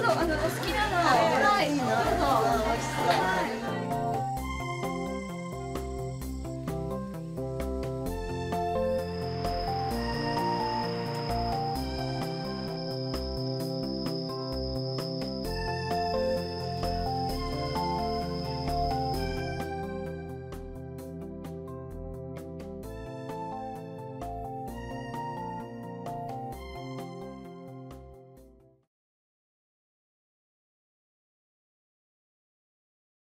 どあのお好きなの